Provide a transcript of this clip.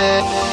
Yeah.